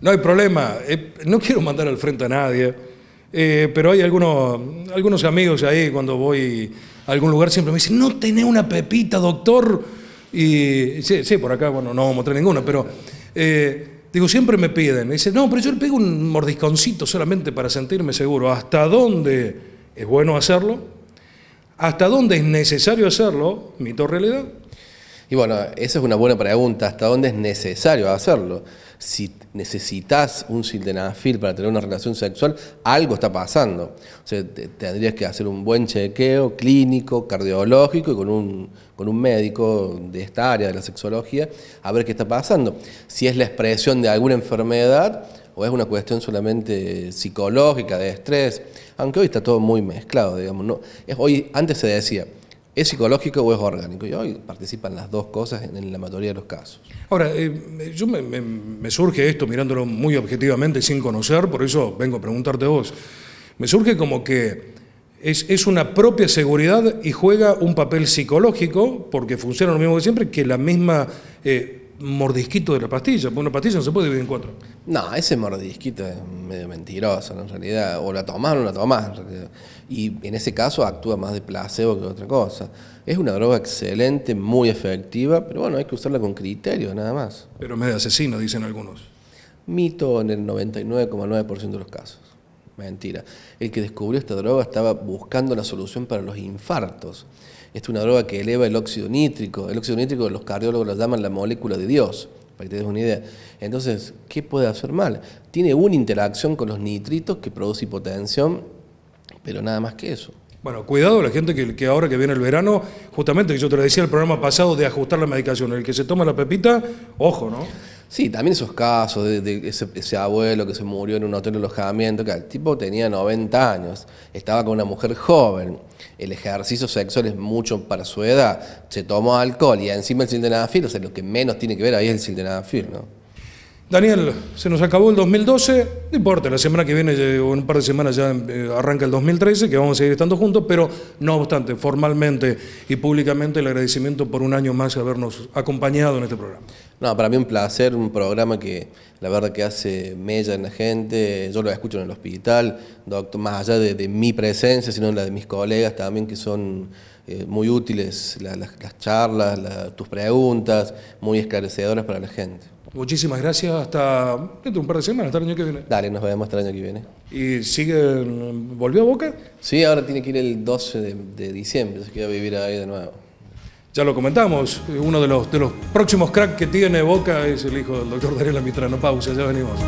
No hay problema. Eh, no quiero mandar al frente a nadie, eh, pero hay algunos, amigos ahí cuando voy a algún lugar siempre me dicen, no tenés una pepita, doctor. Y sí, sí por acá, bueno, no traer ninguna, pero eh, digo, siempre me piden. Me dicen, no, pero yo le pego un mordisconcito solamente para sentirme seguro. ¿Hasta dónde es bueno hacerlo? ¿Hasta dónde es necesario hacerlo? Mito realidad. Y bueno, esa es una buena pregunta, ¿hasta dónde es necesario hacerlo? Si necesitas un sildenafil para tener una relación sexual, algo está pasando. O sea, tendrías que hacer un buen chequeo clínico, cardiológico y con un, con un médico de esta área de la sexología a ver qué está pasando. Si es la expresión de alguna enfermedad o es una cuestión solamente psicológica, de estrés, aunque hoy está todo muy mezclado, digamos. ¿no? hoy, antes se decía, ¿Es psicológico o es orgánico? Y hoy participan las dos cosas en, la mayoría de los casos. Ahora, eh, yo me, surge esto mirándolo muy objetivamente, sin conocer, por eso vengo a preguntarte vos. Me surge como que es, una propia seguridad y juega un papel psicológico, porque funciona lo mismo que siempre, que la misma eh, mordisquito de la pastilla, porque una pastilla no se puede dividir en cuatro. No, ese mordisquito es medio mentiroso, en realidad, o la tomás o no la tomás, en realidad. Y en ese caso actúa más de placebo que otra cosa. Es una droga excelente, muy efectiva, pero bueno, hay que usarla con criterio, nada más. Pero medio asesino, dicen algunos. Mito en el 99,9% de los casos. Mentira. El que descubrió esta droga estaba buscando la solución para los infartos. Esta es una droga que eleva el óxido nítrico. El óxido nítrico los cardiólogos lo llaman la molécula de Dios, para que te des una idea. Entonces, ¿qué puede hacer mal? Tiene una interacción con los nitritos que produce hipotensión, pero nada más que eso. Bueno, cuidado la gente que, que, ahora que viene el verano, justamente que yo te lo decía el programa pasado de ajustar la medicación, el que se toma la pepita, ojo, ¿no? Sí, también esos casos de, ese, abuelo que se murió en un hotel de alojamiento, que el tipo tenía 90 años, estaba con una mujer joven, el ejercicio sexual es mucho para su edad, se tomó alcohol y encima el sildenafil, o sea, lo que menos tiene que ver ahí es el sildenafil, ¿no? Daniel, se nos acabó el 2012, no importa, la semana que viene o un par de semanas ya eh, arranca el 2013, que vamos a seguir estando juntos, pero no obstante, formalmente y públicamente el agradecimiento por un año más habernos acompañado en este programa. No, para mí un placer, un programa que la verdad que hace mella en la gente, yo lo escucho en el hospital, doctor, más allá de, mi presencia, sino la de mis colegas también que son eh, muy útiles las charlas, tus preguntas, muy esclarecedoras para la gente. Muchísimas gracias. Hasta dentro un par de semanas, hasta el año que viene. Dale, nos vemos hasta el año que viene. ¿Y sigue, volvió a Boca? Sí, ahora tiene que ir el 12 de, diciembre, se queda a vivir ahí de nuevo. Ya lo comentamos, uno de los, de los próximos cracks que tiene Boca es el hijo del doctor Daniel Amitrano. Pausa, ya venimos.